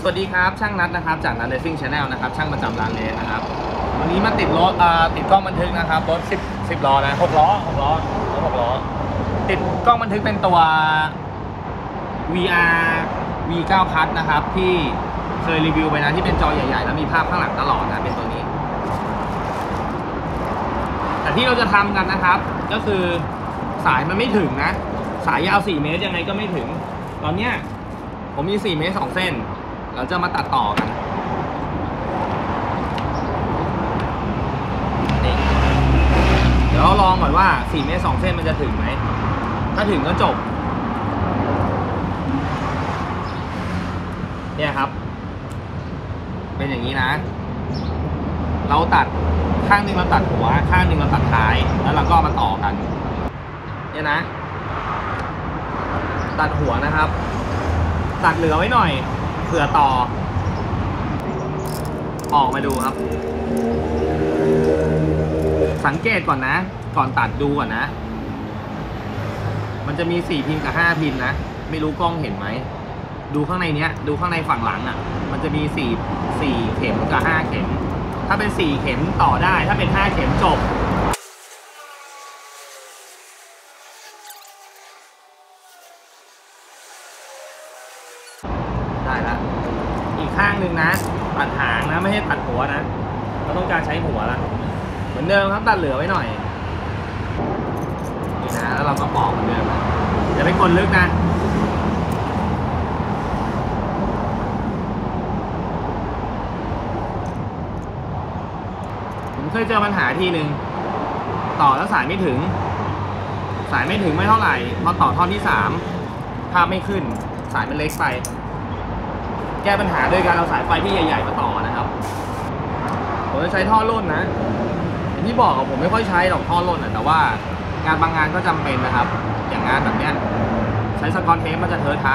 สวัสดีครับช่างนัดนะครับจากนัด Racing Channel นะครับช่างประจำร้านเรดนะครับวันนี้มาติดรถติดกล้องบันทึกนะครับรถ10 10ล้อนะ6ล้อ6ล้อรถ6ล้อติดกล้องบันทึกเป็นตัว VR V9 พัทนะครับที่เคยรีวิวไปนะที่เป็นจอใหญ่ๆ แล้วมีภาพข้างหลังตลอดนะเป็นตัวนี้ แต่ที่เราจะทำกันนะครับ ก็คือสายมันไม่ถึงนะ สายยาว 4 เมตรยังไงก็ไม่ถึง ตอนเนี้ยผมมี 4 เมตร 2 เส้น เราจะมาตัดต่อกันเดี๋ยวเราลองก่อนว่า4เมตร2เส้นมันจะถึงไหม ถ้าถึงก็จบ เนี่ยครับ เป็นอย่างนี้นะ เราตัดข้างหนึ่งเราตัดหัว ข้างหนึ่งเราตัดท้าย แล้วเราก็มาต่อกัน เนี่ยนะ ตัดหัวนะครับ ตัดเหลือไว้หน่อย เผื่อต่อ ออกมาดูครับ สังเกตก่อนนะ ก่อนตัดดูก่อนนะ มันจะมี4พินกับ5พินนะ ไม่รู้กล้องเห็นไหม ดูข้างในเนี้ย ดูข้างในฝั่งหลังอะ่ะ มันจะมี4 4เข็มกับ5เข็ม ถ้าเป็น4เข็มต่อได้ ถ้าเป็น5เข็มจบ ได้ละอีกข้างหนึ่งนะ ตัดหางนะไม่ใช่ตัดหัวนะ เราต้องการใช้หัวละเหมือนเดิมครับตัดเหลือไว้หน่อยนี่นะแล้วเราก็ปอกเหมือนเดิมนะอย่าไปกดลึกนะผมเคยเจอปัญหาทีหนึ่งต่อแล้วสายไม่ถึง สายไม่ถึงไม่เท่าไหร่พอต่อท่อนที่สามภาพไม่ขึ้น สายมันเล็กไป ก้ปัญหาโดยการเอาสายไฟที่ใหญ่ๆมาต่อนะครับ ผมจะใช้ท่อร่นนะอย่างที่บอกอะผมไม่ค่อยใช้หรอกท่อร่นอะแต่ว่างานบางงานก็จำเป็นนะครับ อย่างงานแบบเนี้ยใช้สกอตเทปมันจะเทอะทะ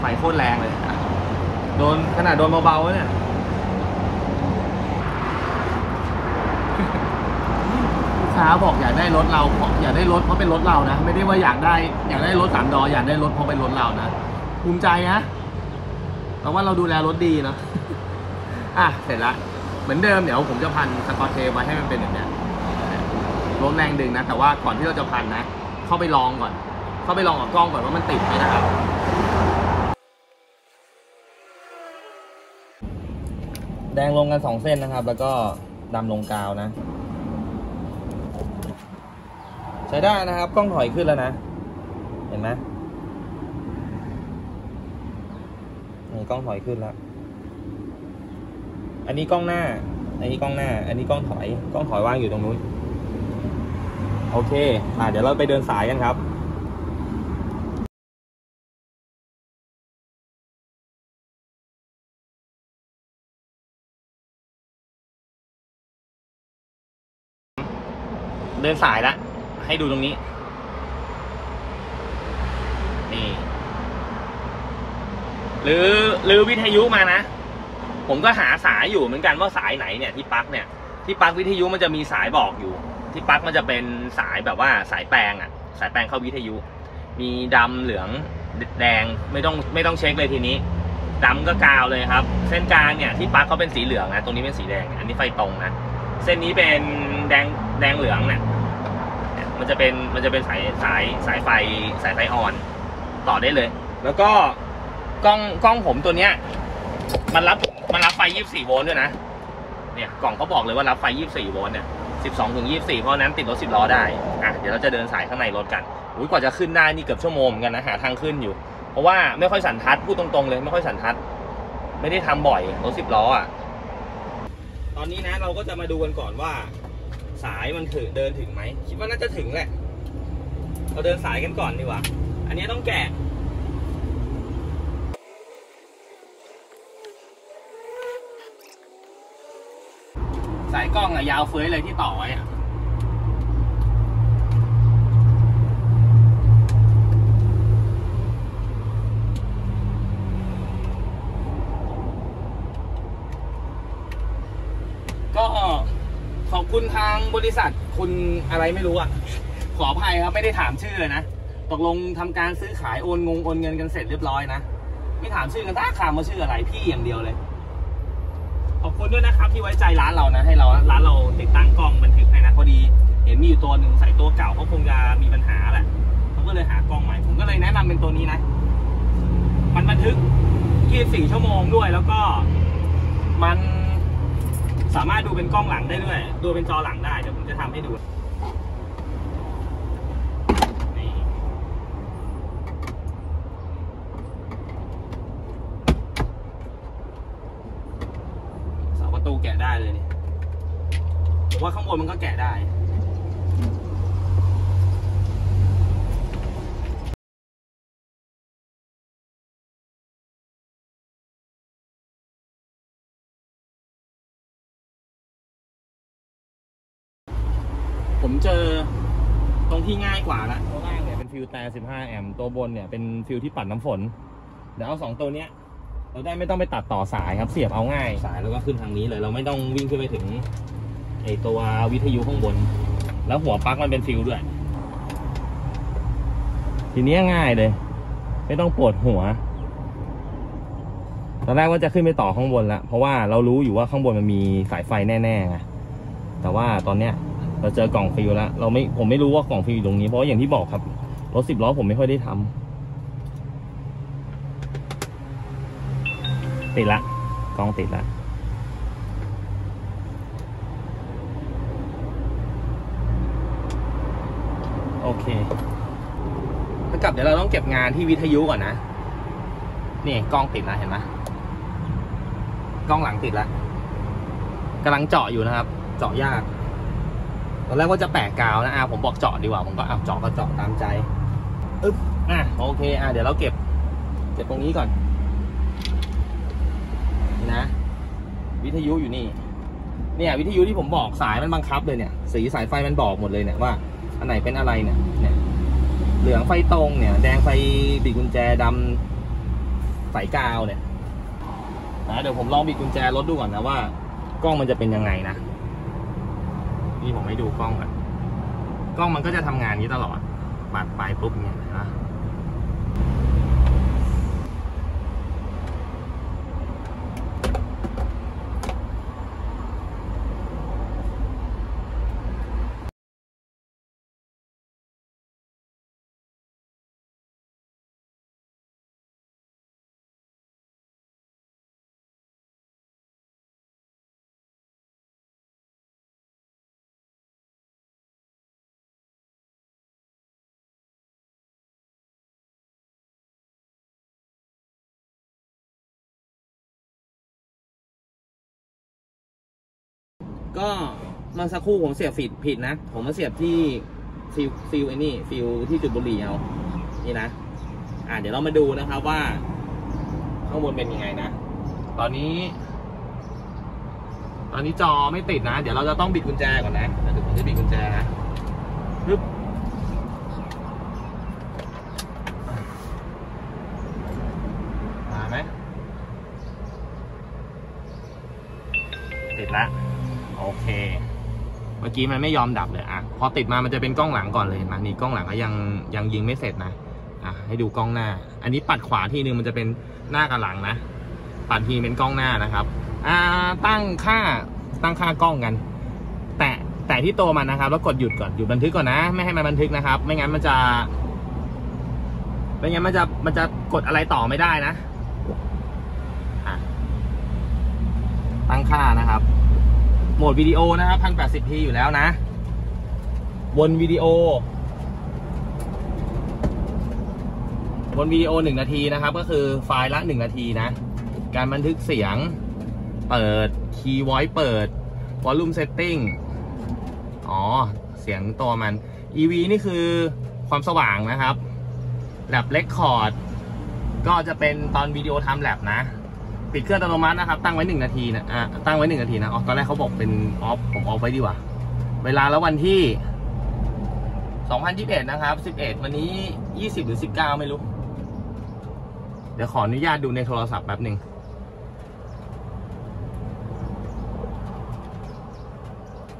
ไฟโคตรแรงเลย โดนขนาดโดนเบาๆแล้วเนี่ย ลูก ค้าบอกอยากได้รถเราเพราะอยากได้รถเพราะเป็นรถเรานะ ไม่ได้ว่าอยากได้อยากได้รถสามดออยากได้รถเพราะเป็นรถเรานะภูมิใจนะแต่ว่าเราดูแลรถดีเนาะอะเสร็จละเหมือนเดิมเดี๋ยวผมจะพันสกอตเทปไว้ให้มันเป็นแบบเนี้ยลดแรงดึงนะ แต่ว่าก่อนที่เราจะพันนะ เข้าไปลองก่อน เข้าไปลองกับกล้องก่อนว่ามันติดไหมนะครับแดงลงกันสองเส้นนะครับ แล้วก็ดำลงกาวนะ ใช้ได้นะครับ กล้องถอยขึ้นแล้วนะ เห็นไหมนี่กล้องถอยขึ้นแล้ว อันนี้กล้องหน้า อันนี้กล้องหน้า อันนี้กล้องถอย กล้องถอยว่างอยู่ตรงนู้น โอเค อ่าเดี๋ยวเราไปเดินสายกันครับเดินสายละ ให้ดูตรงนี้ นี่ หรือหรือวิทยุมานะ ผมก็หาสายอยู่เหมือนกันว่าสายไหนเนี่ยที่ปลั๊กเนี่ย ที่ปลั๊กวิทยุมันจะมีสายบอกอยู่ ที่ปลั๊กมันจะเป็นสายแบบว่าสายแปลงอะสายแปลงเข้าวิทยุ มีดำเหลืองแดงไม่ต้องไม่ต้องเช็คเลยทีนี้ดำก็กาวเลยครับ เส้นกลางเนี่ยที่ปลั๊กเขาเป็นสีเหลืองนะตรงนี้เป็นสีแดง อันนี้ไฟตรงนะ เส้นนี้เป็นแดงแดงเหลืองเนี่ยเนี่ย มันจะเป็นมันจะเป็นสายสายสายไฟสายไฟอ่อนต่อได้เลย แล้วก็กล้องกล้องผมตัวเนี้ย มันรับมันรับไฟ 24 โวลต์ด้วยนะ เนี่ยกล่องเขาบอกเลยว่ารับไฟ 24 โวลต์เนี่ย 12ถึง24 เพราะนั้นติดรถ 10 ล้อได้ อะ เดี๋ยวเราจะเดินสายข้างในรถกัน อุ้ยกว่าจะขึ้นได้นี่เกือบชั่วโมงเหมือนกันนะ หาทางขึ้นอยู่ เพราะว่าไม่ค่อยสันทัด พูดตรงๆเลยไม่ค่อยสันทัด ไม่ได้ทำบ่อยรถ 10 ล้ออะ ตอนนี้นะเราก็จะมาดูกันก่อนว่า สายมันถึงเดินถึงไหมคิดว่าน่าจะถึงแหละ เราเดินสายกันก่อนดีกว่า อันนี้ต้องแกะสายกล้องอะยาวเฟ้ยเลยที่ต่อไว้อะก็ขอบ คุณทางบริษัทคุณอะไรไม่รู้อะ ขออภัยครับไม่ได้ถามชื่อเลยนะ ตกลงทำการซื้อขายโอนงงโอนเงินกันเสร็จเรียบร้อยนะ ไม่ถามชื่อกันถ้าถามมาชื่ออะไรพี่อย่างเดียวเลย ขอบคุณด้วยนะครับที่ไว้ใจร้านเรานะ ให้เราร้านเราติดตั้งกล้องบันทึกให้นะพอดี เห็นมีอยู่ตัวหนึ่งใส่ตัวเก่าเขาคงจะมีปัญหาแหละเขาก็เลยหากล้องใหม่ผมก็เลยแนะนำเป็นตัวนี้นะ มันบันทึก 24 ชั่วโมงด้วยแล้วก็มัน สามารถดูเป็นกล้องหลังได้ด้วยดูเป็นจอหลังได้เดี๋ยวผมจะทำให้ดูเสาประตูแกะได้เลยนี่ผมว่าข้างบนมันก็แกะได้ ผมเจอตรง ที่ง่ายกว่าละตัวล่างเนี่ยเป็นฟิวส์แต่15 แอมป์ตัวบนเนี่ยเป็นฟิวส์ที่ปัดน้ำฝน เดี๋ยวเอาสองตัวเนี้ยเราได้ไม่ต้องไปตัดต่อสายครับเสียบเอาง่าย สายแล้วก็ขึ้นทางนี้เลย เราไม่ต้องวิ่งขึ้นไปถึงไอตัววิทยุข้างบน แล้วหัวปลั๊กมันเป็นฟิวส์ด้วย ทีนี้ง่ายเลย ไม่ต้องปวดหัว ตอนแรกว่าจะขึ้นไปต่อข้างบนแล้วเพราะว่าเรารู้อยู่ว่าข้างบนมันมีสายไฟแน่ๆไงแต่ว่าตอนเนี้ย เราเจอกล่องฟิวส์แล้ว เราไม่ผมไม่รู้ว่ากล่องฟิวส์อยู่ตรงนี้เพราะว่าอย่างที่บอกครับรถสิบล้อผมไม่ค่อยได้ทำติดละกล้องติดละโอเคถ้ากลับเดี๋ยวเราต้องเก็บงานที่วิทยุก่อนนะ นี่กล้องติดล้วเห็นไหมกล้องหลังติดล้วกำลังเจาะอยู่นะครับ เจาะยาก ตอนแรกว่าจะแปะกาวนะอะผมบอกเจาะดีกว่าผมก็เอาเจาะก็เจาะตามใจอึ๊บอะโอเคอะเดี๋ยวเราเก็บ เก็บตรงนี้ก่อนนี่นะ วิทยุอยู่นี่ เนี่ยวิทยุที่ผมบอกสายมันบังคับเลยเนี่ย สีสายไฟมันบอกหมดเลยเนี่ยว่าอันไหนเป็นอะไรเนี่ยเนี่ย เหลืองไฟตรงเนี่ย แดงไฟบิดกุญแจดำไฟกาวเนี่ยนะเดี๋ยวผมลองบิดกุญแจรถดูก่อนนะว่ากล้องมันจะเป็นยังไงนะ นี่ผมให้ดูกล้องก่อนกล้องมันก็จะทำงานนี้ตลอดบัดไปปุ๊บเนี่ยนะ ก็เมื่อสักครู่ผมเสียบผิดผิดนะ ผมมาเสียบที่ฟิวส์ฟิวส์ไอ้นี่ฟิวส์ที่จุดบุหรี่เอา นี่นะ อ่าเดี๋ยวเรามาดูนะครับว่า ข้างบนเป็นยังไงนะ ตอนนี้ ตอนนี้จอไม่ติดนะ เดี๋ยวเราจะต้องบิดกุญแจก่อนนะเดี๋ยวผมจะบิดกุญแจนะปึ๊บ มื่อกี้มันไม่ยอมดับเลยอะพอติดมามันจะเป็นกล้องหลังก่อนเลยเห็นไหมนี่กล้องหลังก็ยังยังยิงไม่เสร็จนะอะให้ดูกล้องหน้า อันนี้ปัดขวาทีนึงมันจะเป็นหน้ากับหลังนะ ปัดทีเป็นกล้องหน้านะครับ อ่าตั้งค่าตั้งค่ากล้องกัน แตะแตะที่ตัวมันนะครับ แล้วกดหยุดก่อนหยุดบันทึกก่อนนะ ไม่ให้มันบันทึกนะครับ ไม่งั้นมันจะไม่งั้นมันจะมันจะกดอะไรต่อไม่ได้นะตั้งค่านะครับ โหมดวิดีโอนะครับ 1080p อยู่แล้วนะ วนวิดีโอ วนวิดีโอหนึ่งนาทีนะครับ ก็คือไฟล์ละหนึ่งนาทีนะ การบันทึกเสียง เปิด คีย์ไว c e เปิด volume setting อ๋อ เสียงตัวมัน EV นี่คือความสว่างนะครับ lab record ก็จะเป็นตอนวิดีโอทำ lab นะ ปิดเครื่องอัตโนมัตินะครับ ตั้งไว้หนึ่งนาทีนะอะตั้งไว้หนึ่งนาทีนะอ๋อตอนแรกเขาบอกเป็นออฟผมออฟไว้ดีกว่า เวลาแล้ววันที่2021นะครับ11วันนี้20หรือ19ไม่รู้ เดี๋ยวขออนุญาตดูในโทรศัพท์แป๊บหนึ่ง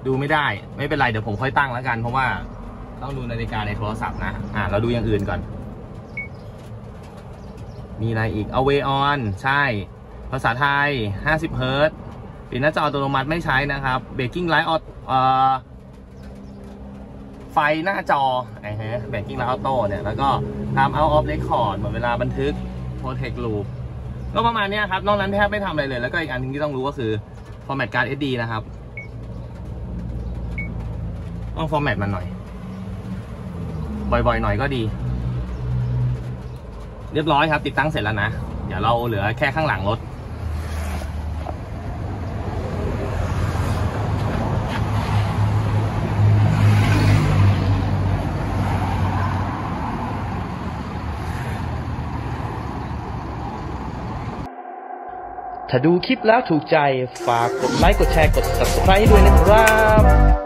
ดูไม่ได้ไม่เป็นไรเดี๋ยวผมค่อยตั้งแล้วกัน เพราะว่าต้องดูนาฬิกาในโทรศัพท์นะ อ่าเราดูอย่างอื่นก่อน มีอะไรอีก Away on ใช่ ภาษาไทย 50เฮิร์ตปิดหน้าจออัตโนมัติไม่ใช้นะครับ Baking Light Auto เออไฟหน้าจอไอ้ฮะ Baking Light Auto เนี่ย แล้วก็ทำ out of record เหมือนเวลาบันทึก Protect Loop ก็ประมาณนี้ครับ นอกนั้นแทบไม่ทำอะไรเลย แล้วก็อีกอันนึงที่ต้องรู้ก็คือ Format Card SD นะครับ ต้อง Format มันหน่อย บ่อยๆ หน่อยก็ดี เรียบร้อยครับ ติดตั้งเสร็จแล้วนะ เดี๋ยวเราเหลือแค่ข้างหลังรถ ถ้าดูคลิปแล้วถูกใจ ฝากกดไลค์ กดแชร์ กด subscribe ด้วยนะครับ